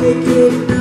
make it